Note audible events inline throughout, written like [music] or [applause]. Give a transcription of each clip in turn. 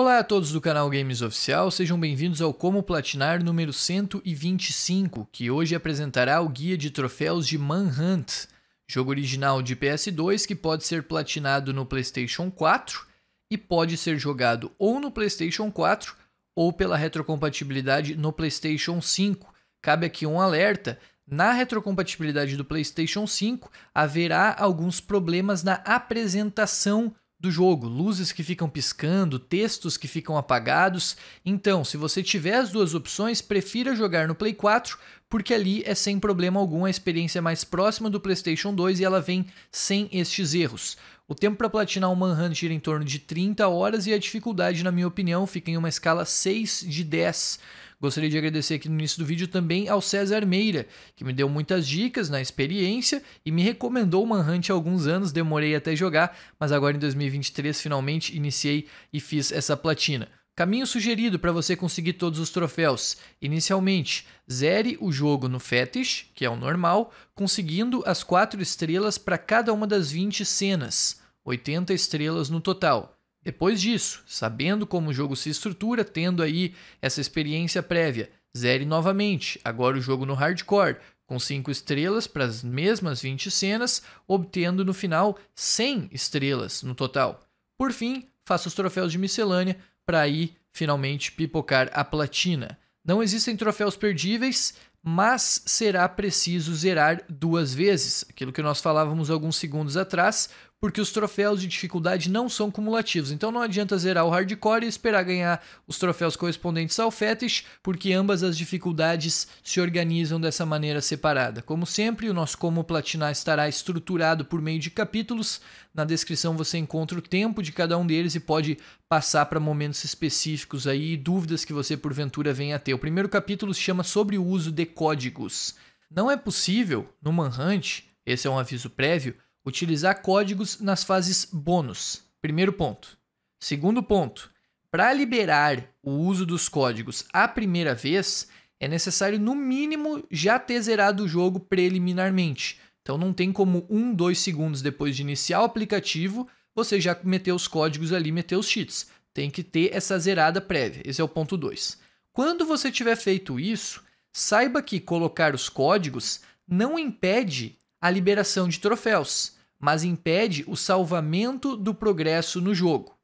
Olá a todos do canal Games Oficial, sejam bem-vindos ao Como Platinar número 125, que hoje apresentará o guia de troféus de Manhunt, jogo original de PS2 que pode ser platinado no PlayStation 4 e pode ser jogado ou no PlayStation 4 ou pela retrocompatibilidade no PlayStation 5. Cabe aqui um alerta: na retrocompatibilidade do PlayStation 5 haverá alguns problemas na apresentação do jogo, luzes que ficam piscando, textos que ficam apagados. Então, se você tiver as duas opções, prefira jogar no Play 4, porque ali é sem problema algum a experiência mais próxima do PlayStation 2 e ela vem sem estes erros. O tempo para platinar um Manhunt gira em torno de 30 horas e a dificuldade, na minha opinião, fica em uma escala 6 de 10. Gostaria de agradecer aqui no início do vídeo também ao César Meira, que me deu muitas dicas na experiência e me recomendou o Manhunt há alguns anos, demorei até jogar, mas agora em 2023 finalmente iniciei e fiz essa platina. Caminho sugerido para você conseguir todos os troféus. Inicialmente, zere o jogo no Fetish, que é o normal, conseguindo as 4 estrelas para cada uma das 20 cenas, 80 estrelas no total. Depois disso, sabendo como o jogo se estrutura, tendo aí essa experiência prévia, zere novamente, agora o jogo no hardcore, com 5 estrelas para as mesmas 20 cenas, obtendo no final 100 estrelas no total. Por fim, faça os troféus de miscelânea para aí finalmente pipocar a platina. Não existem troféus perdíveis, mas será preciso zerar duas vezes, aquilo que nós falávamos alguns segundos atrás, porque os troféus de dificuldade não são cumulativos. Então não adianta zerar o hardcore e esperar ganhar os troféus correspondentes ao fetish, porque ambas as dificuldades se organizam dessa maneira separada. Como sempre, o nosso como platinar estará estruturado por meio de capítulos. Na descrição você encontra o tempo de cada um deles e pode passar para momentos específicos aí, dúvidas que você porventura venha a ter. O primeiro capítulo se chama sobre o uso de códigos. Não é possível no Manhunt, esse é um aviso prévio, utilizar códigos nas fases bônus. Primeiro ponto. Segundo ponto, para liberar o uso dos códigos a primeira vez, é necessário no mínimo já ter zerado o jogo preliminarmente. Então não tem como um, dois segundos depois de iniciar o aplicativo você já meteu os códigos ali, meteu os cheats. Tem que ter essa zerada prévia. Esse é o ponto 2. Quando você tiver feito isso, saiba que colocar os códigos não impede a liberação de troféus mas impede o salvamento do progresso no jogo.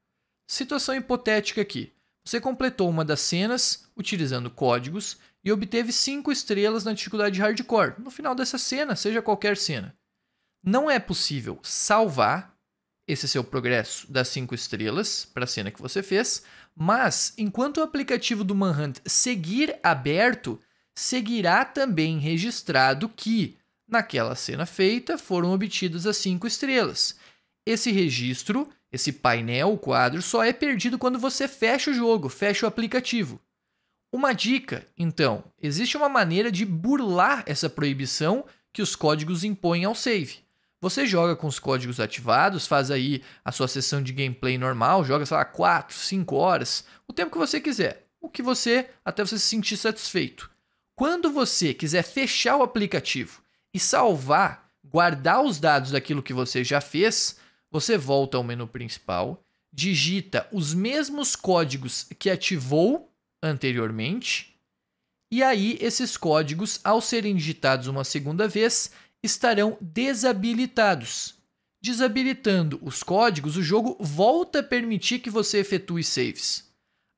Situação hipotética aqui. Você completou uma das cenas utilizando códigos e obteve 5 estrelas na dificuldade hardcore. No final dessa cena, seja qualquer cena. Não é possível salvar esse seu progresso das 5 estrelas para a cena que você fez, mas enquanto o aplicativo do Manhunt seguir aberto, seguirá também registrado que Naquela cena feita, foram obtidas as cinco estrelas. Esse registro, esse painel, o quadro, só é perdido quando você fecha o jogo, fecha o aplicativo. Uma dica, então, existe uma maneira de burlar essa proibição que os códigos impõem ao save. Você joga com os códigos ativados, faz aí a sua sessão de gameplay normal, joga, sei lá, 4, 5 horas, o tempo que você quiser, o que você, até você se sentir satisfeito. Quando você quiser fechar o aplicativo e salvar, guardar os dados daquilo que você já fez, você volta ao menu principal, digita os mesmos códigos que ativou anteriormente, e aí esses códigos, ao serem digitados uma segunda vez, estarão desabilitados. Desabilitando os códigos, o jogo volta a permitir que você efetue saves.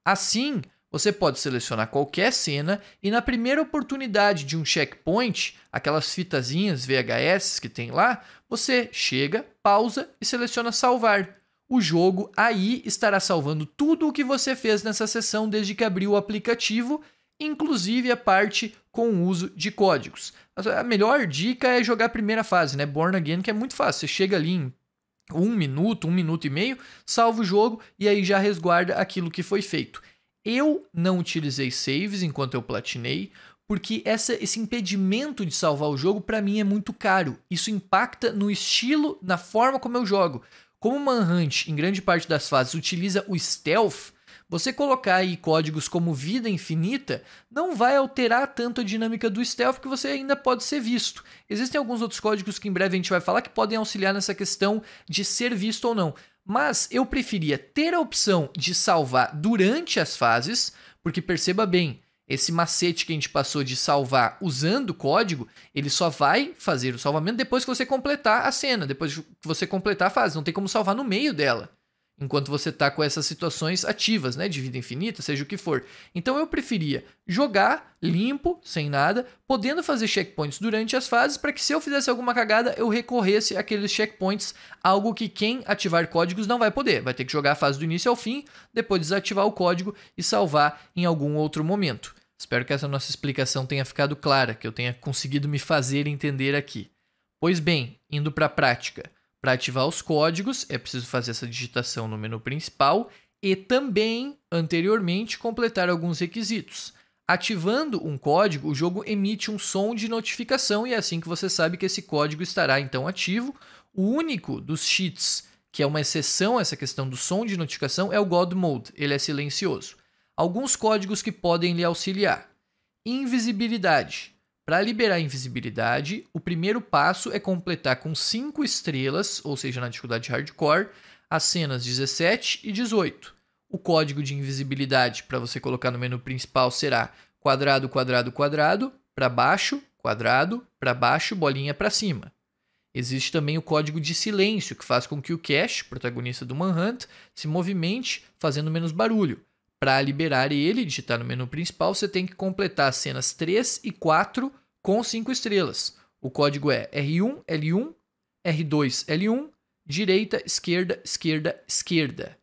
Assim, você pode selecionar qualquer cena e na primeira oportunidade de um checkpoint, aquelas fitazinhas VHS que tem lá, você chega, pausa e seleciona salvar. O jogo aí estará salvando tudo o que você fez nessa sessão desde que abriu o aplicativo, inclusive a parte com o uso de códigos. A melhor dica é jogar a primeira fase, né? Born Again, que é muito fácil. Você chega ali em um minuto, um minuto e meio, salva o jogo e aí já resguarda aquilo que foi feito. Eu não utilizei saves enquanto eu platinei, porque essa, esse impedimento de salvar o jogo para mim é muito caro. Isso impacta no estilo, na forma como eu jogo. Como Manhunt, em grande parte das fases, utiliza o stealth, você colocar aí códigos como vida infinita não vai alterar tanto a dinâmica do stealth que você ainda pode ser visto. Existem alguns outros códigos que em breve a gente vai falar que podem auxiliar nessa questão de ser visto ou não Mas eu preferia ter a opção de salvar durante as fases, porque perceba bem, esse macete que a gente passou de salvar usando o código, ele só vai fazer o salvamento depois que você completar a cena, depois que você completar a fase. Não tem como salvar no meio dela enquanto você está com essas situações ativas, né, de vida infinita, seja o que for. Então eu preferia jogar limpo, sem nada, podendo fazer checkpoints durante as fases para que se eu fizesse alguma cagada eu recorresse àqueles checkpoints, algo que quem ativar códigos não vai poder, vai ter que jogar a fase do início ao fim, depois desativar o código e salvar em algum outro momento. Espero que essa nossa explicação tenha ficado clara, que eu tenha conseguido me fazer entender aqui. Pois bem, indo para a prática. Para ativar os códigos, é preciso fazer essa digitação no menu principal e também, anteriormente, completar alguns requisitos. Ativando um código, o jogo emite um som de notificação e é assim que você sabe que esse código estará então ativo. O único dos cheats que é uma exceção a essa questão do som de notificação é o God Mode, ele é silencioso. Alguns códigos que podem lhe auxiliar: invisibilidade. Para liberar a invisibilidade, o primeiro passo é completar com 5 estrelas, ou seja, na dificuldade hardcore, as cenas 17 e 18. O código de invisibilidade para você colocar no menu principal será quadrado, quadrado, quadrado, para baixo, quadrado, para baixo, bolinha para cima. Existe também o código de silêncio, que faz com que o Cash, protagonista do Manhunt, se movimente fazendo menos barulho. Para liberar ele, digitar no menu principal, você tem que completar as cenas 3 e 4 com 5 estrelas. O código é R1, L1, R2, L1, direita, esquerda, esquerda, esquerda.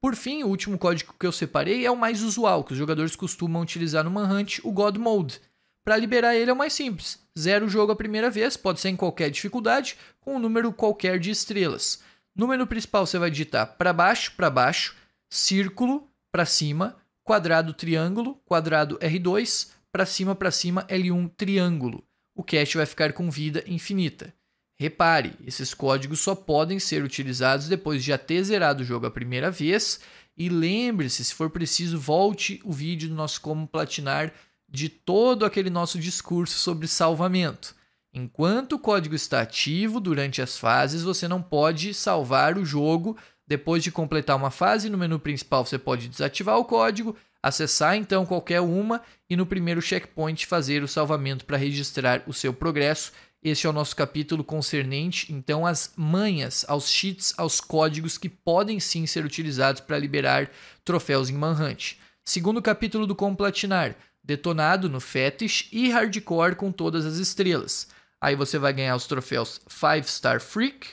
Por fim, o último código que eu separei é o mais usual, que os jogadores costumam utilizar no Manhunt, o God Mode. Para liberar ele é o mais simples. Zero o jogo a primeira vez, pode ser em qualquer dificuldade, com um número qualquer de estrelas. No menu principal você vai digitar para baixo, para baixo, círculo, para cima, quadrado triângulo, quadrado R2, para cima para cima L1 triângulo. O cache vai ficar com vida infinita. Repare, esses códigos só podem ser utilizados depois de já ter zerado o jogo a primeira vez. E lembre-se, se for preciso, volte o vídeo do nosso Como Platinar de todo aquele nosso discurso sobre salvamento. Enquanto o código está ativo durante as fases, você não pode salvar o jogo depois de completar uma fase, no menu principal você pode desativar o código, acessar então qualquer uma e no primeiro checkpoint fazer o salvamento para registrar o seu progresso. Este é o nosso capítulo concernente então às manhas, aos cheats, aos códigos que podem sim ser utilizados para liberar troféus em Manhunt. Segundo capítulo do Como Platinar, detonado no Fetish e Hardcore com todas as estrelas. Aí você vai ganhar os troféus 5 Star Freak,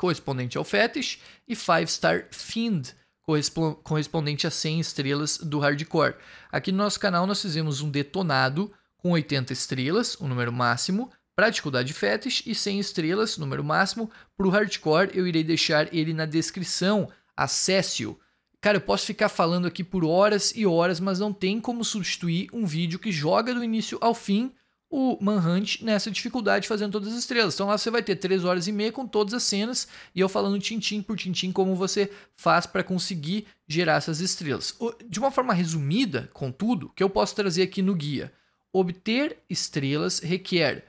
correspondente ao Fetish, e 5 Star Fiend, correspondente a 100 estrelas do Hardcore. Aqui no nosso canal nós fizemos um detonado com 80 estrelas, o número máximo, para dificuldade Fetish, e 100 estrelas, número máximo, para o Hardcore. Eu irei deixar ele na descrição, acesse-o. Cara, eu posso ficar falando aqui por horas e horas, mas não tem como substituir um vídeo que joga do início ao fim o Manhunt nessa dificuldade fazendo todas as estrelas. Então lá você vai ter 3 horas e meia com todas as cenas e eu falando tintim por tintim como você faz para conseguir gerar essas estrelas. De uma forma resumida, contudo, que eu posso trazer aqui no guia, obter estrelas requer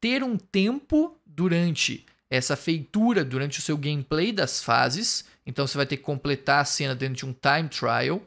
ter um tempo durante essa feitura, durante o seu gameplay das fases. Então você vai ter que completar a cena dentro de um time trial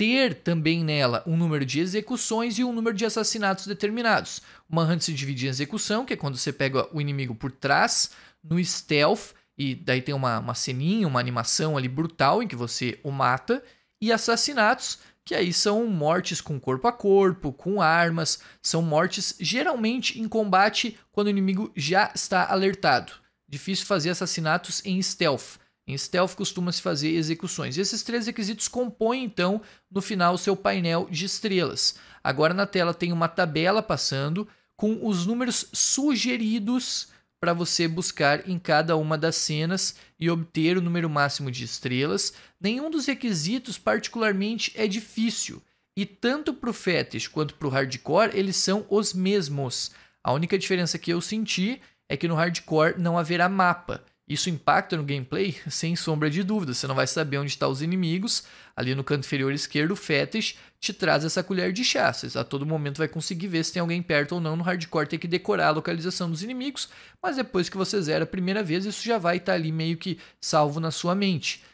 ter também nela um número de execuções e um número de assassinatos determinados. Uma hunt se divide em execução, que é quando você pega o inimigo por trás, no stealth, e daí tem uma, uma ceninha, uma animação ali brutal em que você o mata, e assassinatos, que aí são mortes com corpo a corpo, com armas, são mortes geralmente em combate quando o inimigo já está alertado. Difícil fazer assassinatos em stealth. Em stealth costuma-se fazer execuções. E esses três requisitos compõem então no final o seu painel de estrelas. Agora na tela tem uma tabela passando com os números sugeridos para você buscar em cada uma das cenas e obter o número máximo de estrelas. Nenhum dos requisitos particularmente é difícil. E tanto para o Fetish quanto para o Hardcore, eles são os mesmos. A única diferença que eu senti é que no Hardcore não haverá mapa Isso impacta no gameplay? [laughs] Sem sombra de dúvida. Você não vai saber onde estão os inimigos. Ali no canto inferior esquerdo, o Fetish te traz essa colher de chá. Você a todo momento vai conseguir ver se tem alguém perto ou não. No hardcore tem que decorar a localização dos inimigos. Mas depois que você zera a primeira vez, isso já vai estar ali meio que salvo na sua mente.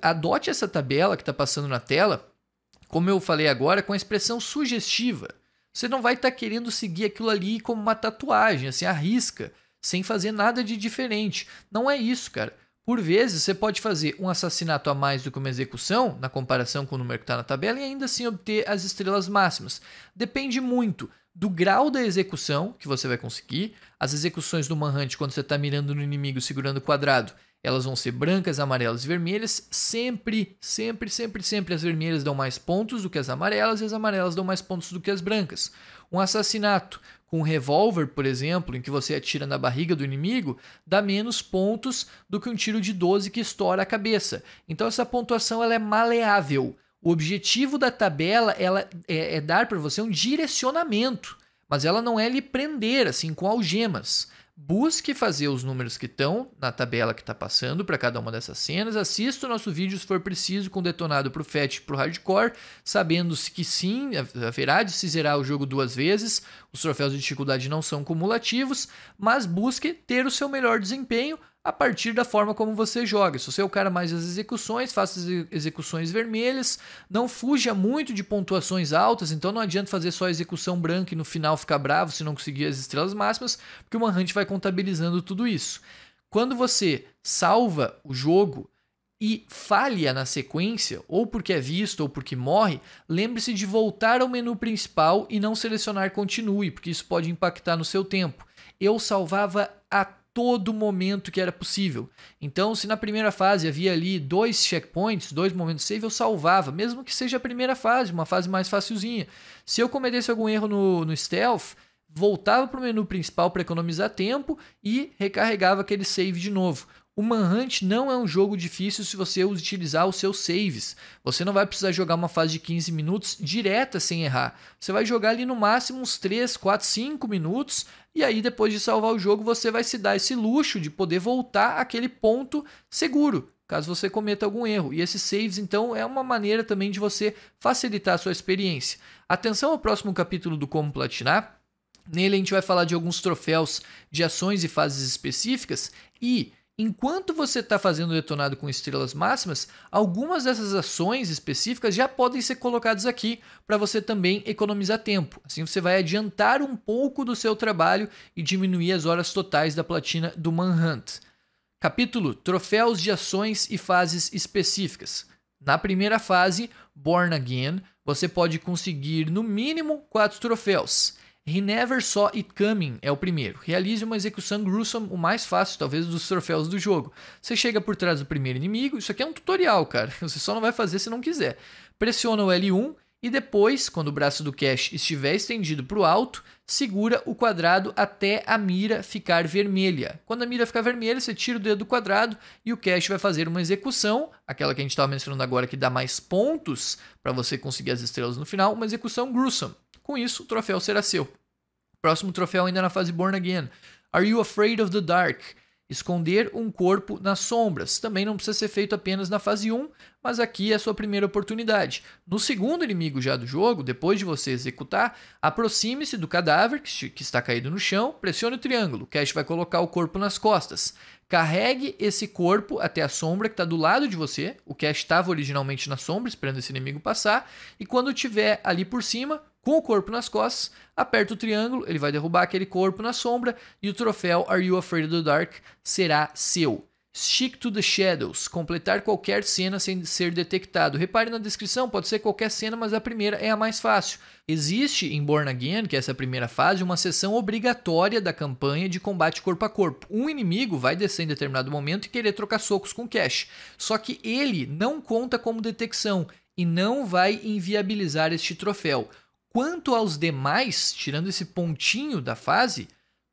Adote essa tabela que está passando na tela, como eu falei agora, com a expressão sugestiva. Você não vai estar querendo seguir aquilo ali como uma tatuagem, assim, arrisca sem fazer nada de diferente. Não é isso, cara. Por vezes, você pode fazer um assassinato a mais do que uma execução, na comparação com o número que está na tabela, e ainda assim obter as estrelas máximas. Depende muito do grau da execução que você vai conseguir. As execuções do Manhunt, quando você está mirando no inimigo segurando o quadrado, elas vão ser brancas, amarelas e vermelhas. Sempre, sempre, sempre, sempre as vermelhas dão mais pontos do que as amarelas e as amarelas dão mais pontos do que as brancas. Um assassinato com um revólver, por exemplo, em que você atira na barriga do inimigo, dá menos pontos do que um tiro de 12 que estoura a cabeça. Então essa pontuação ela é maleável. O objetivo da tabela ela é, é dar para você um direcionamento, mas ela não é lhe prender assim com algemas busque fazer os números que estão na tabela que está passando para cada uma dessas cenas. Assista o nosso vídeo se for preciso, com detonado para o FAT e para o Hardcore, sabendo que sim, haverá de se zerar o jogo duas vezes. Os troféus de dificuldade não são cumulativos, mas busque ter o seu melhor desempenho a partir da forma como você joga. Se você é o cara mais das execuções, faça as execuções vermelhas, não fuja muito de pontuações altas, então não adianta fazer só execução branca e no final ficar bravo se não conseguir as estrelas máximas, porque o Manhunt vai contabilizando tudo isso. Quando você salva o jogo e falha na sequência, ou porque é visto ou porque morre, lembre-se de voltar ao menu principal e não selecionar continue, porque isso pode impactar no seu tempo. Eu salvava a todo momento que era possível. Então, se na primeira fase havia ali dois checkpoints, dois momentos save, eu salvava, mesmo que seja a primeira fase, uma fase mais facilzinha. Se eu cometesse algum erro no, no stealth, voltava para o menu principal para economizar tempo e recarregava aquele save de novo. O Manhunt não é um jogo difícil se você utilizar os seus saves. Você não vai precisar jogar uma fase de 15 minutos direta sem errar. Você vai jogar ali no máximo uns 3, 4, 5 minutos e aí depois de salvar o jogo você vai se dar esse luxo de poder voltar àquele ponto seguro, caso você cometa algum erro. E esses saves então é uma maneira também de você facilitar a sua experiência. Atenção ao próximo capítulo do Como Platinar. Nele a gente vai falar de alguns troféus de ações e fases específicas e Enquanto você está fazendo o detonado com estrelas máximas, algumas dessas ações específicas já podem ser colocadas aqui para você também economizar tempo. Assim você vai adiantar um pouco do seu trabalho e diminuir as horas totais da platina do Manhunt. Capítulo Troféus de ações e fases específicas. Na primeira fase, Born Again, você pode conseguir no mínimo 4 troféus. He Never Saw It Coming é o primeiro. Realize uma execução gruesome, o mais fácil, talvez, dos troféus do jogo. Você chega por trás do primeiro inimigo, isso aqui é um tutorial, cara. [laughs] Você só não vai fazer se não quiser. Pressiona o L1 e depois, quando o braço do cache estiver estendido para o alto, segura o quadrado até a mira ficar vermelha. Quando a mira ficar vermelha, você tira o dedo do quadrado e o cache vai fazer uma execução, aquela que a gente estava mencionando agora que dá mais pontos para você conseguir as estrelas no final, uma execução gruesome. Com isso, o troféu será seu. Próximo troféu ainda na fase Born Again. Are You Afraid of the Dark? Esconder um corpo nas sombras. Também não precisa ser feito apenas na fase 1, mas aqui é a sua primeira oportunidade. No segundo inimigo já do jogo, depois de você executar, aproxime-se do cadáver que está caído no chão, pressione o triângulo. O Cash vai colocar o corpo nas costas. Carregue esse corpo até a sombra que está do lado de você. O Cash estava originalmente na sombra, esperando esse inimigo passar. E quando tiver ali por cima, com o corpo nas costas, aperta o triângulo, ele vai derrubar aquele corpo na sombra e o troféu Are You Afraid of the Dark será seu. Stick to the Shadows, completar qualquer cena sem ser detectado. Repare na descrição, pode ser qualquer cena, mas a primeira é a mais fácil. Existe em Born Again, que é essa primeira fase, uma sessão obrigatória da campanha de combate corpo a corpo. Um inimigo vai descer em determinado momento e querer trocar socos com Cash. Só que ele não conta como detecção e não vai inviabilizar este troféu. Quanto aos demais, tirando esse pontinho da fase,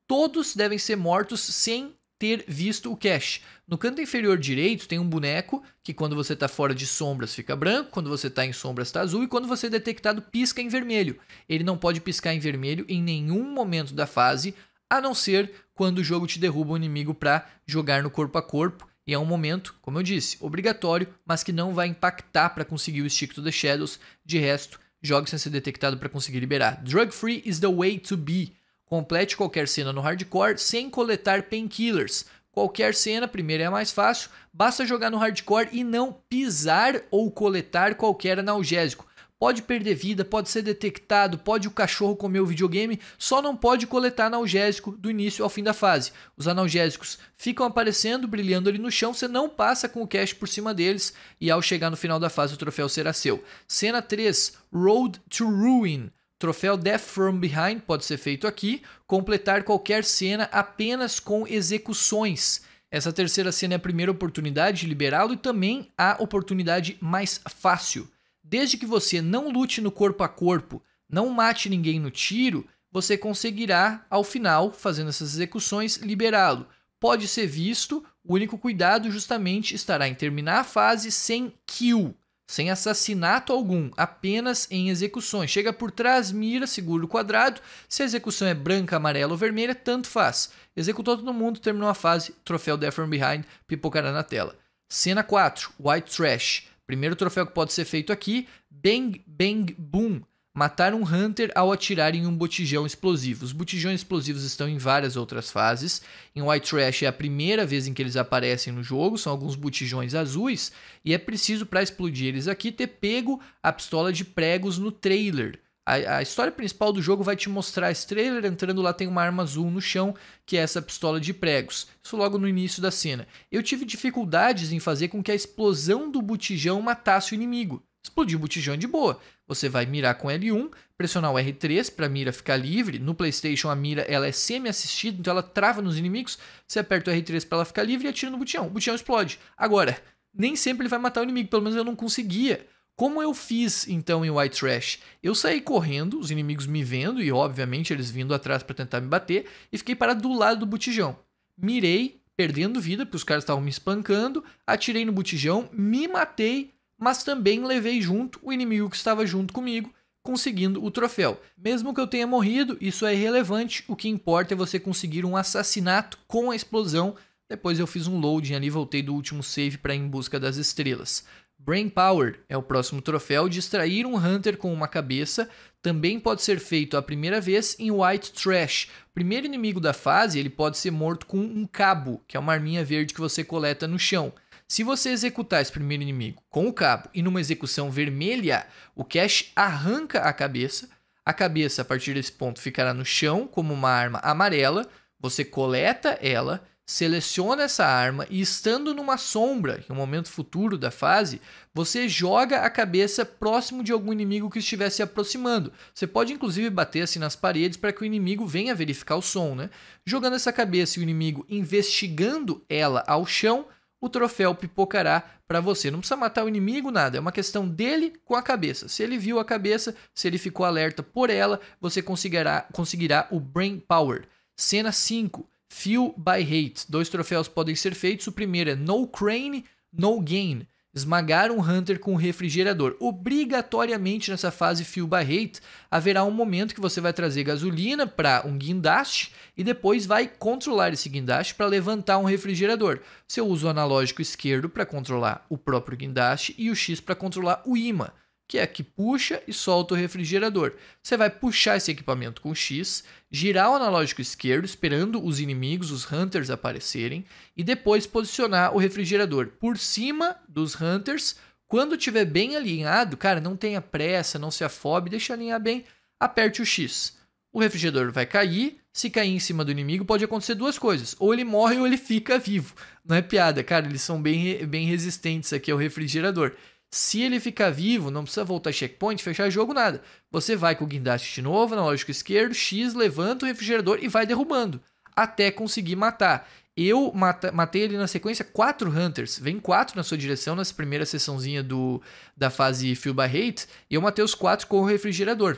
todos devem ser mortos sem ter visto o cache. No canto inferior direito tem um boneco que quando você está fora de sombras fica branco, quando você está em sombras está azul e quando você é detectado pisca em vermelho. Ele não pode piscar em vermelho em nenhum momento da fase, a não ser quando o jogo te derruba um inimigo para jogar no corpo a corpo. E é um momento, como eu disse, obrigatório, mas que não vai impactar para conseguir o Stick to the Shadows. De resto, jogue sem ser detectado para conseguir liberar. Drug Free is the way to be. Complete qualquer cena no hardcore sem coletar painkillers. Qualquer cena, primeiro é mais fácil, basta jogar no hardcore e não pisar ou coletar qualquer analgésico. Pode perder vida, pode ser detectado, pode o cachorro comer o videogame, só não pode coletar analgésico do início ao fim da fase. Os analgésicos ficam aparecendo, brilhando ali no chão, você não passa com o cash por cima deles e ao chegar no final da fase o troféu será seu. Cena 3, Road to Ruin. Troféu Death from Behind pode ser feito aqui. Completar qualquer cena apenas com execuções. Essa terceira cena é a primeira oportunidade de liberá-lo e também a oportunidade mais fácil. Desde que você não lute no corpo a corpo, não mate ninguém no tiro, você conseguirá, ao final, fazendo essas execuções, liberá-lo. Pode ser visto, o único cuidado justamente estará em terminar a fase sem kill, sem assassinato algum, apenas em execuções. Chega por trás, mira, segura o quadrado. Se a execução é branca, amarela ou vermelha, tanto faz. Executou todo mundo, terminou a fase, troféu Death from Behind pipocará na tela. Cena 4, White Trash. Primeiro troféu que pode ser feito aqui: Bang Bang Boom. Matar um Hunter ao atirar em um botijão explosivo. Os botijões explosivos estão em várias outras fases. Em White Trash é a primeira vez em que eles aparecem no jogo, são alguns botijões azuis, e é preciso para explodir eles aqui ter pego a pistola de pregos no trailer. A, a, história principal do jogo vai te mostrar esse trailer. Entrando lá, tem uma arma azul no chão, que é essa pistola de pregos. Isso logo no início da cena. Eu tive dificuldades em fazer com que a explosão do botijão matasse o inimigo. Explodir o botijão de boa. Você vai mirar com L1, pressionar o R3 para a mira ficar livre. No PlayStation, a mira ela é semi-assistida, então ela trava nos inimigos. Você aperta o R3 para ela ficar livre e atira no botijão. O botijão explode. Agora, nem sempre ele vai matar o inimigo, pelo menos eu não conseguia. Como eu fiz então em White Trash? Eu saí correndo, os inimigos me vendo e obviamente eles vindo atrás para tentar me bater e fiquei parado do lado do botijão. Mirei, perdendo vida porque os caras estavam me espancando, atirei no botijão, me matei, mas também levei junto o inimigo que estava junto comigo, conseguindo o troféu. Mesmo que eu tenha morrido, isso é irrelevante, o que importa é você conseguir um assassinato com a explosão. Depois eu fiz um loading ali, voltei do último save para em busca das estrelas. Brain Power é o próximo troféu. Distrair um Hunter com uma cabeça também pode ser feito a primeira vez em White Trash. Primeiro inimigo da fase, ele pode ser morto com um cabo, que é uma arminha verde que você coleta no chão. Se você executar esse primeiro inimigo com o cabo e numa execução vermelha, o Cash arranca a cabeça. A cabeça, a partir desse ponto, ficará no chão como uma arma amarela. Você coleta ela seleciona essa arma e estando numa sombra, em um momento futuro da fase, você joga a cabeça próximo de algum inimigo que estiver se aproximando. Você pode inclusive bater assim nas paredes para que o inimigo venha verificar o som, né? Jogando essa cabeça e o inimigo investigando ela ao chão, o troféu pipocará para você. Não precisa matar o inimigo, nada. É uma questão dele com a cabeça. Se ele viu a cabeça, se ele ficou alerta por ela, você conseguirá, conseguirá o Brain Power. Cena 5. Feel by Hate. Dois troféus podem ser feitos. O primeiro é No Crane, No Gain. Esmagar um Hunter com um refrigerador. Obrigatoriamente nessa fase Feel by Hate, haverá um momento que você vai trazer gasolina para um guindaste e depois vai controlar esse guindaste para levantar um refrigerador. Você usa o analógico esquerdo para controlar o próprio guindaste e o X para controlar o imã que é que puxa e solta o refrigerador. Você vai puxar esse equipamento com X, girar o analógico esquerdo, esperando os inimigos, os hunters aparecerem, e depois posicionar o refrigerador por cima dos hunters. Quando estiver bem alinhado, cara, não tenha pressa, não se afobe, deixa alinhar bem, aperte o X. O refrigerador vai cair, se cair em cima do inimigo, pode acontecer duas coisas. Ou ele morre ou ele fica vivo. Não é piada, cara, eles são bem, bem resistentes aqui ao refrigerador. Se ele ficar vivo, não precisa voltar checkpoint, fechar jogo, nada. Você vai com o guindaste de novo, analógico esquerdo, X, levanta o refrigerador e vai derrubando, até conseguir matar. Eu mata, matei ele na sequência quatro Hunters. Vem quatro na sua direção nessa primeira sessãozinha do, da fase Feel by Hate. E eu matei os quatro com o refrigerador.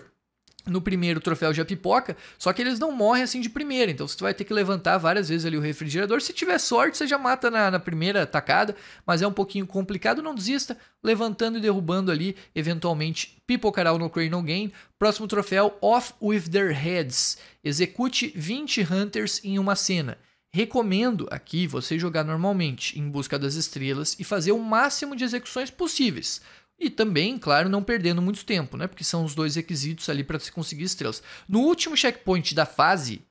No primeiro troféu já pipoca, só que eles não morrem assim de primeira, então você vai ter que levantar várias vezes ali o refrigerador. Se tiver sorte, você já mata na, na primeira tacada, mas é um pouquinho complicado. Não desista, levantando e derrubando ali, eventualmente pipocará o No Crane No Gain. Próximo troféu, Off With Their Heads. Execute 20 Hunters em uma cena. Recomendo aqui você jogar normalmente, em busca das estrelas, e fazer o máximo de execuções possíveis. E também, claro, não perdendo muito tempo, né? Porque são os dois requisitos ali para se conseguir estrelas. No último checkpoint da fase,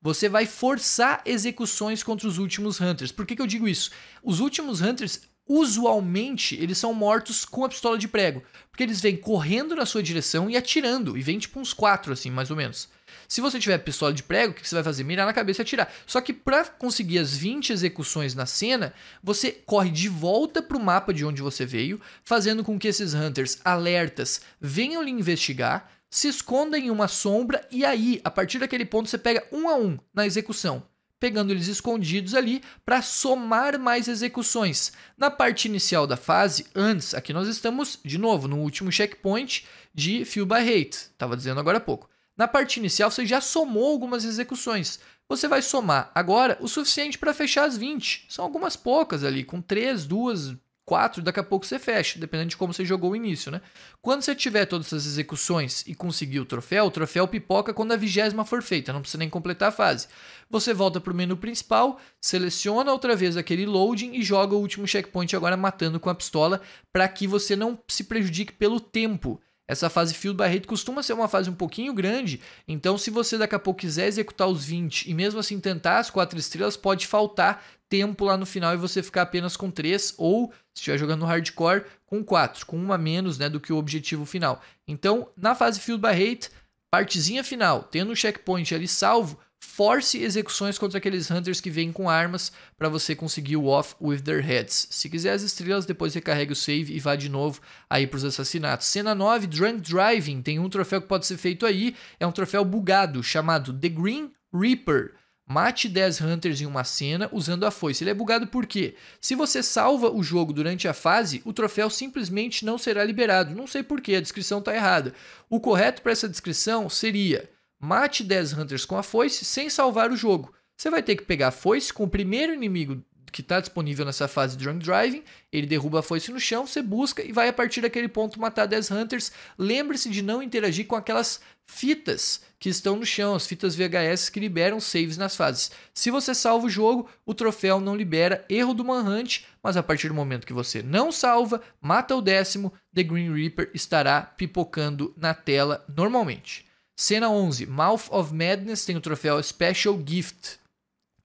você vai forçar execuções contra os últimos Hunters. Por que, que eu digo isso? Os últimos Hunters, usualmente, eles são mortos com a pistola de prego. Porque eles vêm correndo na sua direção e atirando. E vem tipo uns quatro, assim, mais ou menos. Se você tiver pistola de prego, o que você vai fazer? Mirar na cabeça e atirar. Só que para conseguir as 20 execuções na cena, você corre de volta para o mapa de onde você veio, fazendo com que esses hunters alertas venham lhe investigar, se escondam em uma sombra e aí, a partir daquele ponto, você pega um a um na execução pegando eles escondidos ali para somar mais execuções. Na parte inicial da fase, antes, aqui nós estamos de novo no último checkpoint de Feel Hate, estava dizendo agora há pouco. Na parte inicial, você já somou algumas execuções. Você vai somar agora o suficiente para fechar as 20. São algumas poucas ali, com 3, 2, 4, daqui a pouco você fecha, dependendo de como você jogou o início, né? Quando você tiver todas essas execuções e conseguir o troféu, o troféu pipoca quando a vigésima for feita, não precisa nem completar a fase. Você volta para o menu principal, seleciona outra vez aquele loading e joga o último checkpoint agora matando com a pistola para que você não se prejudique pelo tempo. Essa fase Field by Hate costuma ser uma fase um pouquinho grande, então se você daqui a pouco quiser executar os 20 e mesmo assim tentar as 4 estrelas, pode faltar tempo lá no final e você ficar apenas com 3 ou, se estiver jogando no hardcore, com 4, com uma menos né, do que o objetivo final. Então, na fase Field by Hate, partezinha final, tendo o checkpoint ali salvo, force execuções contra aqueles hunters que vêm com armas para você conseguir o off with their heads. Se quiser as estrelas, depois recarregue o save e vá de novo aí para os assassinatos. Cena 9, Drunk Driving, tem um troféu que pode ser feito aí, é um troféu bugado chamado The Green Reaper. Mate 10 Hunters em uma cena usando a foice. Ele é bugado porque, se você salva o jogo durante a fase, o troféu simplesmente não será liberado. Não sei porquê, a descrição está errada. O correto para essa descrição seria mate 10 Hunters com a foice sem salvar o jogo. Você vai ter que pegar a foice com o primeiro inimigo que está disponível nessa fase de Drunk Driving, ele derruba a foice no chão, você busca e vai a partir daquele ponto matar 10 Hunters. Lembre-se de não interagir com aquelas fitas que estão no chão, as fitas VHS que liberam saves nas fases. Se você salva o jogo, o troféu não libera erro do Manhunt, mas a partir do momento que você não salva, mata o décimo, The Green Reaper estará pipocando na tela normalmente. Cena 11. Mouth of Madness tem o troféu Special Gift.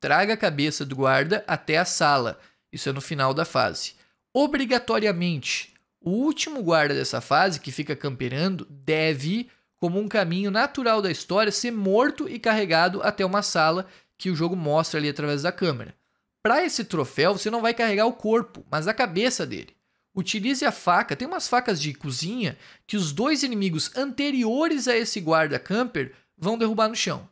Traga a cabeça do guarda até a sala. Isso é no final da fase. Obrigatoriamente, o último guarda dessa fase, que fica camperando, deve, como um caminho natural da história, ser morto e carregado até uma sala que o jogo mostra ali através da câmera. Para esse troféu, você não vai carregar o corpo, mas a cabeça dele. Utilize a faca. Tem umas facas de cozinha que os dois inimigos anteriores a esse guarda camper vão derrubar no chão.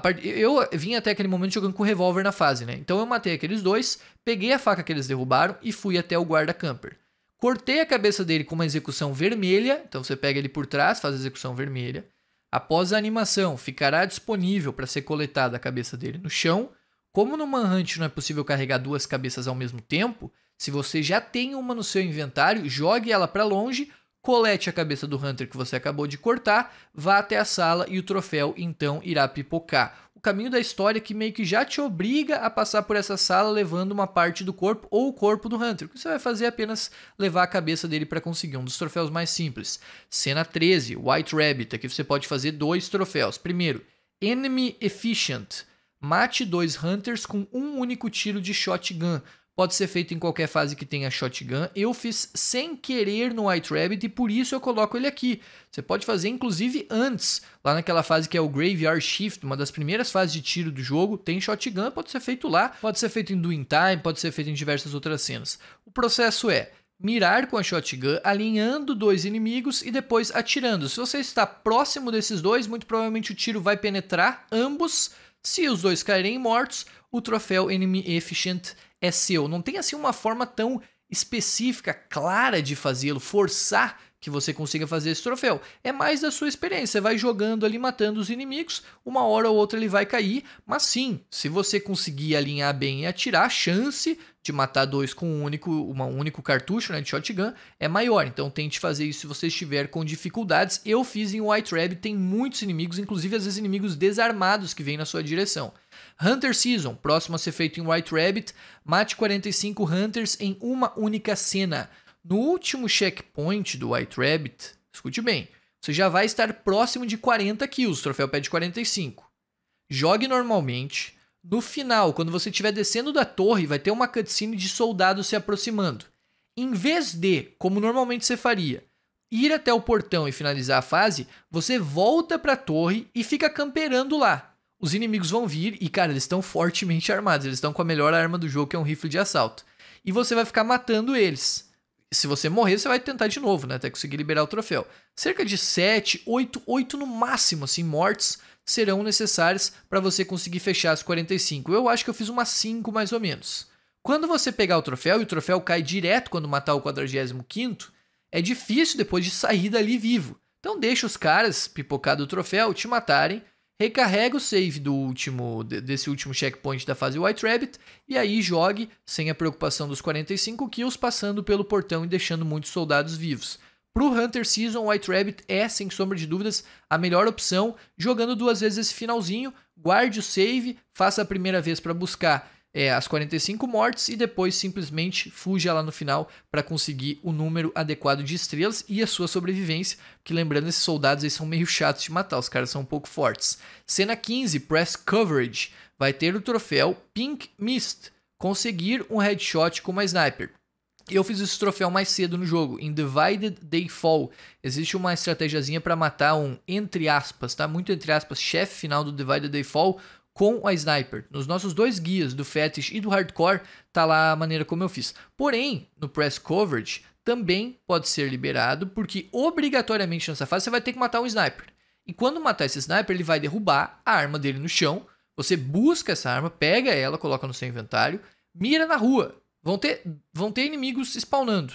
Part... Eu vim até aquele momento jogando com revólver na fase, né? Então eu matei aqueles dois, peguei a faca que eles derrubaram e fui até o guarda camper. Cortei a cabeça dele com uma execução vermelha, então você pega ele por trás, faz a execução vermelha. Após a animação, ficará disponível para ser coletada a cabeça dele no chão. Como no Manhunt não é possível carregar duas cabeças ao mesmo tempo, se você já tem uma no seu inventário, jogue ela para longe, colete a cabeça do Hunter que você acabou de cortar, vá até a sala e o troféu então irá pipocar. O caminho da história que meio que já te obriga a passar por essa sala levando uma parte do corpo ou o corpo do Hunter. O que você vai fazer é apenas levar a cabeça dele para conseguir um dos troféus mais simples. Cena 13, White Rabbit. Aqui você pode fazer dois troféus. Primeiro, Enemy Efficient. Mate dois Hunters com um único tiro de shotgun. Pode ser feito em qualquer fase que tenha shotgun. Eu fiz sem querer no White Rabbit e por isso eu coloco ele aqui. Você pode fazer inclusive antes, lá naquela fase que é o Graveyard Shift, uma das primeiras fases de tiro do jogo, tem shotgun, pode ser feito lá, pode ser feito em Doing Time, pode ser feito em diversas outras cenas. O processo é mirar com a shotgun, alinhando dois inimigos e depois atirando. Se você está próximo desses dois, muito provavelmente o tiro vai penetrar ambos. Se os dois caírem mortos, o troféu Enemy Efficient é seu. Não tem assim uma forma tão específica, clara de fazê-lo, forçar que você consiga fazer esse troféu. É mais da sua experiência. Você vai jogando ali, matando os inimigos, uma hora ou outra ele vai cair. Mas sim, se você conseguir alinhar bem e atirar, a chance de matar dois com um único, uma, um único cartucho né, de shotgun é maior. Então tente fazer isso se você estiver com dificuldades. Eu fiz em White Rabbit, tem muitos inimigos, inclusive às vezes inimigos desarmados que vêm na sua direção. Hunter Season, próximo a ser feito em White Rabbit, mate 45 Hunters em uma única cena. No último checkpoint do White Rabbit, escute bem, você já vai estar próximo de 40 kills, o troféu pede 45. Jogue normalmente. No final, quando você estiver descendo da torre, vai ter uma cutscene de soldados se aproximando. Em vez de, como normalmente você faria, ir até o portão e finalizar a fase, você volta para a torre e fica camperando lá. Os inimigos vão vir e, cara, eles estão fortemente armados. Eles estão com a melhor arma do jogo, que é um rifle de assalto. E você vai ficar matando eles se você morrer, você vai tentar de novo, né? Até conseguir liberar o troféu. Cerca de 7, 8, 8 no máximo, assim, mortes serão necessárias para você conseguir fechar as 45. Eu acho que eu fiz umas 5 mais ou menos. Quando você pegar o troféu e o troféu cai direto quando matar o 45, é difícil depois de sair dali vivo. Então deixa os caras pipocar do troféu te matarem recarrega o save do último desse último checkpoint da fase White Rabbit e aí jogue sem a preocupação dos 45 kills, passando pelo portão e deixando muitos soldados vivos. Para o Hunter Season, White Rabbit é, sem sombra de dúvidas, a melhor opção, jogando duas vezes esse finalzinho, guarde o save, faça a primeira vez para buscar é, as 45 mortes e depois simplesmente fuja lá no final para conseguir o número adequado de estrelas e a sua sobrevivência. Que lembrando, esses soldados aí são meio chatos de matar, os caras são um pouco fortes. Cena 15, Press Coverage, vai ter o troféu Pink Mist, conseguir um headshot com uma sniper. Eu fiz esse troféu mais cedo no jogo, em Divided They Fall. Existe uma estratégiazinha para matar um, entre aspas, tá? Muito entre aspas, chefe final do Divided They Fall com a sniper. Nos nossos dois guias, do Fetish e do Hardcore, tá lá a maneira como eu fiz. Porém, no Press Coverage também pode ser liberado, porque obrigatoriamente nessa fase você vai ter que matar um sniper. E quando matar esse sniper, ele vai derrubar a arma dele no chão. Você busca essa arma, pega ela, coloca no seu inventário, mira na rua. Vão ter, vão ter inimigos spawnando.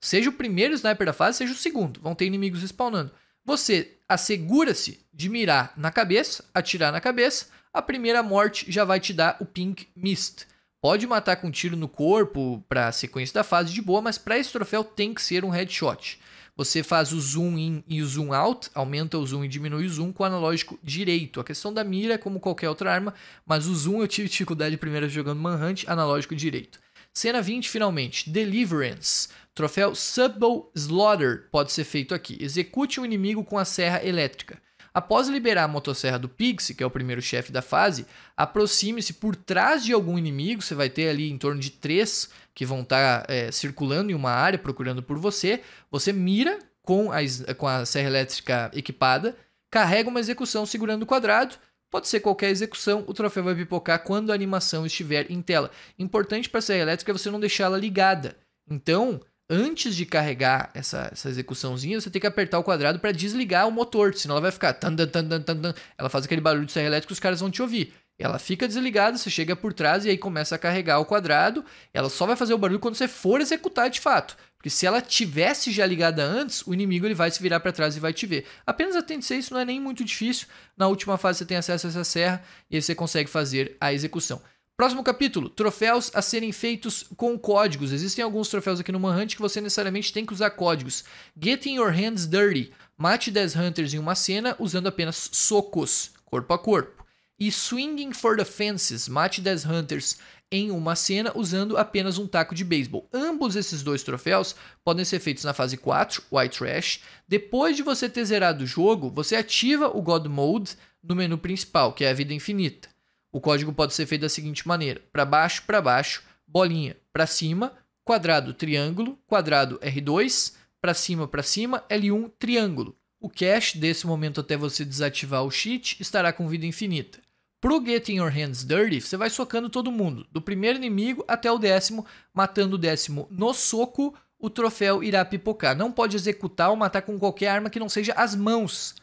Seja o primeiro sniper da fase, seja o segundo. Vão ter inimigos spawnando. Você assegura-se de mirar na cabeça, atirar na cabeça, a primeira morte já vai te dar o Pink Mist. Pode matar com um tiro no corpo para a sequência da fase de boa, mas para esse troféu tem que ser um headshot. Você faz o zoom in e o zoom out, aumenta o zoom e diminui o zoom com o analógico direito. A questão da mira é como qualquer outra arma, mas o zoom eu tive dificuldade primeiro jogando Manhunt, analógico direito. Cena 20, finalmente, Deliverance. Troféu Subbo Slaughter pode ser feito aqui. Execute um inimigo com a serra elétrica. Após liberar a motosserra do Pixie, que é o primeiro chefe da fase, aproxime-se por trás de algum inimigo. Você vai ter ali em torno de três que vão estar tá, é, circulando em uma área procurando por você. Você mira com a, com a serra elétrica equipada, carrega uma execução segurando o quadrado. Pode ser qualquer execução, o troféu vai pipocar quando a animação estiver em tela. Importante para a serra elétrica é você não deixá-la ligada. Então, antes de carregar essa, essa execuçãozinha, você tem que apertar o quadrado para desligar o motor, senão ela vai ficar. Tan, tan, tan, tan, tan, ela faz aquele barulho de serra elétrica os caras vão te ouvir. Ela fica desligada, você chega por trás e aí começa a carregar o quadrado. Ela só vai fazer o barulho quando você for executar de fato. Porque se ela tivesse já ligada antes, o inimigo ele vai se virar para trás e vai te ver. Apenas atente ser, isso não é nem muito difícil. Na última fase você tem acesso a essa serra e aí você consegue fazer a execução. Próximo capítulo: troféus a serem feitos com códigos. Existem alguns troféus aqui no Manhunt que você necessariamente tem que usar códigos. Getting your hands dirty. Mate 10 hunters em uma cena usando apenas socos, corpo a corpo. E swinging for the fences. Mate 10 hunters em uma cena usando apenas um taco de beisebol. Ambos esses dois troféus podem ser feitos na fase 4, White Trash. Depois de você ter zerado o jogo, você ativa o God Mode no menu principal, que é a vida infinita. O código pode ser feito da seguinte maneira: para baixo, para baixo, bolinha para cima, quadrado, triângulo, quadrado R2, para cima, para cima, L1, triângulo. O cache, desse momento até você desativar o cheat, estará com vida infinita. Pro Getting Your Hands Dirty, você vai socando todo mundo, do primeiro inimigo até o décimo, matando o décimo no soco, o troféu irá pipocar. Não pode executar ou matar com qualquer arma que não seja as mãos.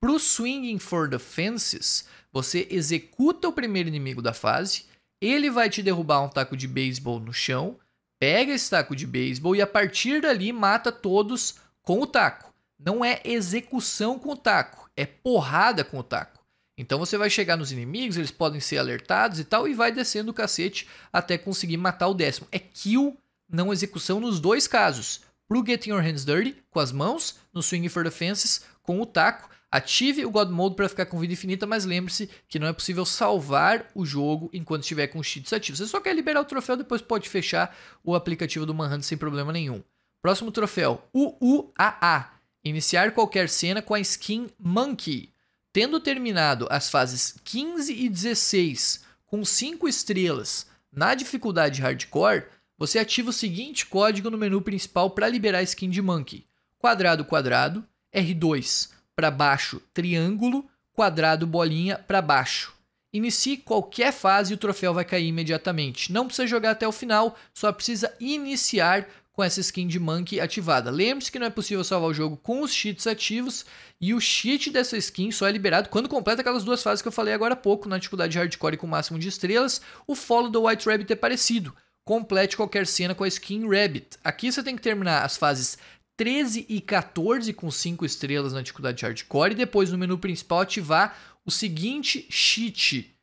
Pro Swinging for the Fences, você executa o primeiro inimigo da fase, ele vai te derrubar um taco de beisebol no chão, pega esse taco de beisebol e a partir dali mata todos com o taco. Não é execução com o taco, é porrada com o taco. Então você vai chegar nos inimigos, eles podem ser alertados e tal, e vai descendo o cacete até conseguir matar o décimo. É kill, não execução nos dois casos. Pro Getting Your Hands Dirty, com as mãos, no Swing for the Fences, com o taco. Ative o God Mode para ficar com vida infinita, mas lembre-se que não é possível salvar o jogo enquanto estiver com os cheats ativos. Você só quer liberar o troféu, depois pode fechar o aplicativo do Manhunt sem problema nenhum. Próximo troféu, UUAA. Iniciar qualquer cena com a skin Monkey. Tendo terminado as fases 15 e 16 com 5 estrelas na dificuldade hardcore, você ativa o seguinte código no menu principal para liberar a skin de Monkey: quadrado, quadrado, R2 para baixo, triângulo, quadrado, bolinha para baixo. Inicie qualquer fase e o troféu vai cair imediatamente. Não precisa jogar até o final, só precisa iniciar com essa skin de Monkey ativada. Lembre-se que não é possível salvar o jogo com os cheats ativos e o cheat dessa skin só é liberado quando completa aquelas duas fases que eu falei agora há pouco, na dificuldade hardcore com máximo de estrelas, o follow do White Rabbit é parecido. Complete qualquer cena com a skin Rabbit. Aqui você tem que terminar as fases 13 e 14 com 5 estrelas na dificuldade hardcore e depois no menu principal ativar o seguinte cheat.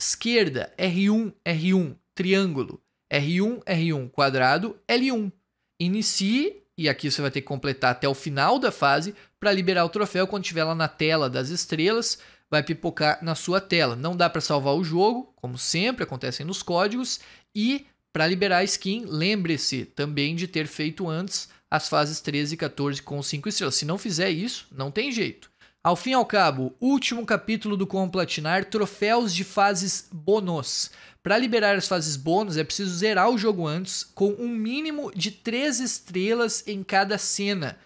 Esquerda, R1, R1, triângulo, R1, R1, quadrado, L1 inicie, e aqui você vai ter que completar até o final da fase para liberar o troféu quando estiver lá na tela das estrelas, vai pipocar na sua tela. Não dá para salvar o jogo, como sempre acontece nos códigos, e para liberar a skin, lembre-se também de ter feito antes as fases 13 e 14 com 5 estrelas. Se não fizer isso, não tem jeito. Ao fim e ao cabo, último capítulo do Como Platinar, troféus de fases bônus. Para liberar as fases bônus, é preciso zerar o jogo antes, com um mínimo de 3 estrelas em cada cena.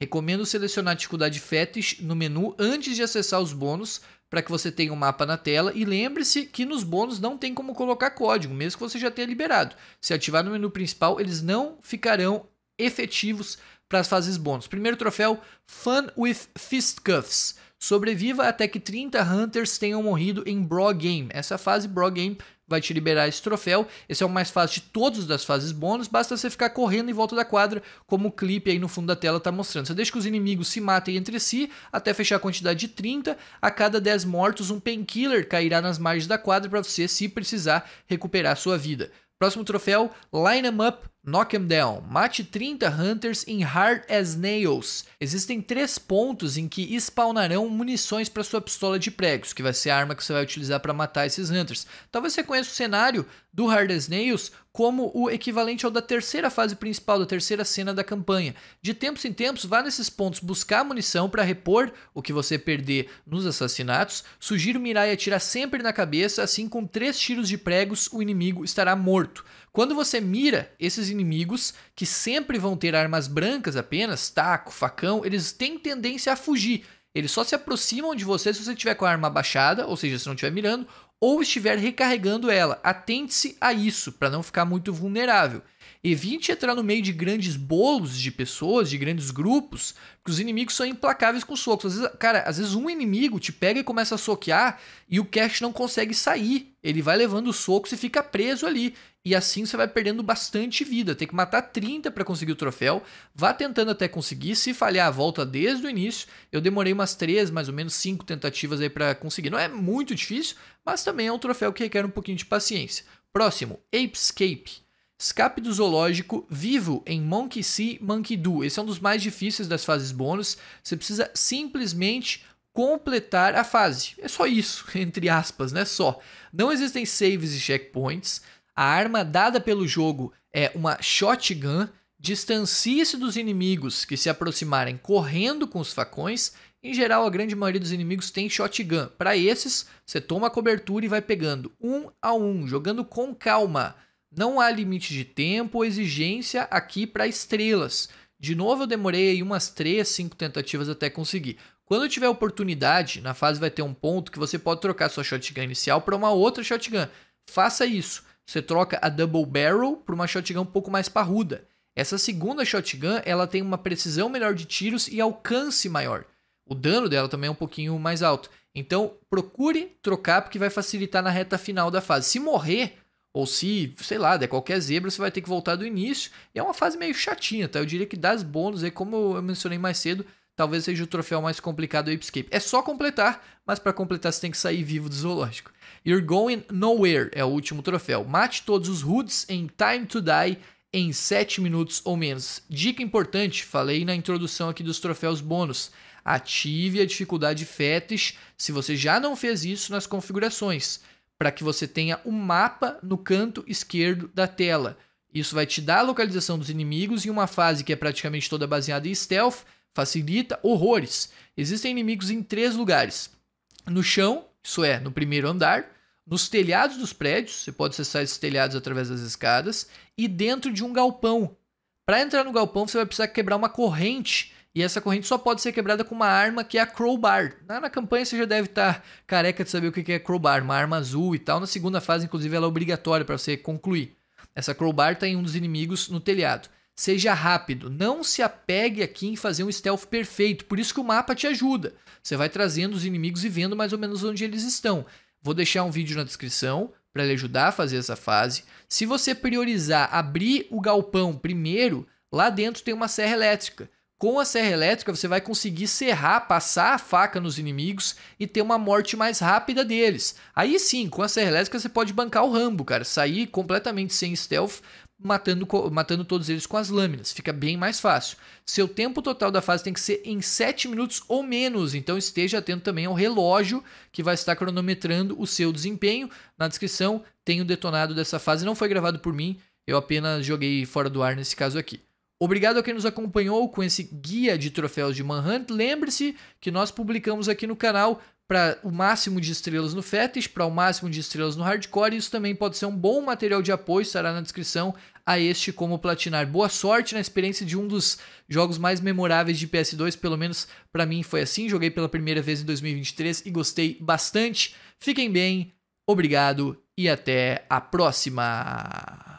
Recomendo selecionar a dificuldade Fetish no menu antes de acessar os bônus, para que você tenha o um mapa na tela. E lembre-se que nos bônus não tem como colocar código, mesmo que você já tenha liberado. Se ativar no menu principal, eles não ficarão efetivos para as fases bônus. Primeiro troféu, Fun with Fistcuffs. Sobreviva até que 30 Hunters tenham morrido em Brawl Game. Essa fase Brawl Game vai te liberar esse troféu. Esse é o mais fácil de todos das fases bônus, basta você ficar correndo em volta da quadra, como o clipe aí no fundo da tela está mostrando. Você deixa que os inimigos se matem entre si, até fechar a quantidade de 30. A cada 10 mortos, um painkiller cairá nas margens da quadra para você, se precisar, recuperar sua vida. Próximo troféu, Line 'em Up Knock 'em Down. Mate 30 Hunters em Hard as Nails. Existem três pontos em que spawnarão munições para sua pistola de pregos, que vai ser a arma que você vai utilizar para matar esses Hunters. Talvez você conheça o cenário do Hard as Nails como o equivalente ao da terceira fase principal, da terceira cena da campanha. De tempos em tempos, vá nesses pontos buscar munição para repor o que você perder nos assassinatos. Sugiro mirar e atirar sempre na cabeça, assim com três tiros de pregos o inimigo estará morto. Quando você mira esses inimigos, que sempre vão ter armas brancas apenas, taco, facão, eles têm tendência a fugir. Eles só se aproximam de você se você tiver com a arma baixada, ou seja, se não estiver mirando, ou estiver recarregando ela. Atente-se a isso para não ficar muito vulnerável. Evite entrar no meio de grandes bolos de pessoas, de grandes grupos, porque os inimigos são implacáveis com socos. Às vezes, cara, às vezes um inimigo te pega e começa a soquear e o cash não consegue sair. Ele vai levando socos e fica preso ali. E assim você vai perdendo bastante vida. Tem que matar 30 para conseguir o troféu. Vá tentando até conseguir. Se falhar, volta desde o início. Eu demorei umas 3, mais ou menos 5 tentativas aí para conseguir. Não é muito difícil, mas também é um troféu que requer um pouquinho de paciência. Próximo, Apescape. Escape do zoológico vivo em Monkey See, Monkey Do. Esse é um dos mais difíceis das fases bônus. Você precisa simplesmente completar a fase. É só isso, [laughs] entre aspas, né? Só. Não existem saves e checkpoints. A arma dada pelo jogo é uma shotgun. Distancie-se dos inimigos que se aproximarem correndo com os facões. Em geral, a grande maioria dos inimigos tem shotgun. Para esses, você toma a cobertura e vai pegando um a um, jogando com calma. Não há limite de tempo ou exigência aqui para estrelas. De novo, eu demorei aí umas 3, 5 tentativas até conseguir. Quando tiver oportunidade, na fase vai ter um ponto que você pode trocar sua shotgun inicial para uma outra shotgun. Faça isso. Você troca a Double Barrel por uma shotgun um pouco mais parruda. Essa segunda shotgun ela tem uma precisão melhor de tiros e alcance maior. O dano dela também é um pouquinho mais alto. Então procure trocar porque vai facilitar na reta final da fase. Se morrer, Ou se, sei lá, der qualquer zebra, você vai ter que voltar do início. E é uma fase meio chatinha, tá? Eu diria que das bônus aí, como eu mencionei mais cedo, talvez seja o troféu mais complicado do Escape. É só completar, mas para completar você tem que sair vivo do zoológico. You're Going Nowhere é o último troféu. Mate todos os Hoods em Time to Die em 7 minutos ou menos. Dica importante, falei na introdução aqui dos troféus bônus. Ative a dificuldade Fetish se você já não fez isso nas configurações, para que você tenha o um mapa no canto esquerdo da tela. Isso vai te dar a localização dos inimigos em uma fase que é praticamente toda baseada em stealth, facilita horrores. Existem inimigos em três lugares: no chão, isso é, no primeiro andar, nos telhados dos prédios, você pode acessar esses telhados através das escadas, e dentro de um galpão. Para entrar no galpão, você vai precisar quebrar uma corrente, e essa corrente só pode ser quebrada com uma arma que é a crowbar. Na, na campanha você já deve estar tá careca de saber o que é crowbar, uma arma azul e tal. Na segunda fase, inclusive, ela é obrigatória para você concluir. Essa crowbar está em um dos inimigos no telhado. Seja rápido, não se apegue aqui em fazer um stealth perfeito, por isso que o mapa te ajuda. Você vai trazendo os inimigos e vendo mais ou menos onde eles estão. Vou deixar um vídeo na descrição para lhe ajudar a fazer essa fase. Se você priorizar abrir o galpão primeiro, lá dentro tem uma serra elétrica. Com a serra elétrica, você vai conseguir serrar, passar a faca nos inimigos e ter uma morte mais rápida deles. Aí sim, com a serra elétrica, você pode bancar o Rambo, cara. Sair completamente sem stealth, matando, matando todos eles com as lâminas. Fica bem mais fácil. Seu tempo total da fase tem que ser em 7 minutos ou menos, então esteja atento também ao relógio que vai estar cronometrando o seu desempenho. Na descrição tem o detonado dessa fase, não foi gravado por mim, eu apenas joguei fora do ar nesse caso aqui. Obrigado a quem nos acompanhou com esse guia de troféus de Manhunt. Lembre-se que nós publicamos aqui no canal para o máximo de estrelas no Fetish, para o máximo de estrelas no Hardcore. Isso também pode ser um bom material de apoio, estará na descrição a este como platinar. Boa sorte na experiência de um dos jogos mais memoráveis de PS2, pelo menos para mim foi assim. Joguei pela primeira vez em 2023 e gostei bastante. Fiquem bem, obrigado e até a próxima!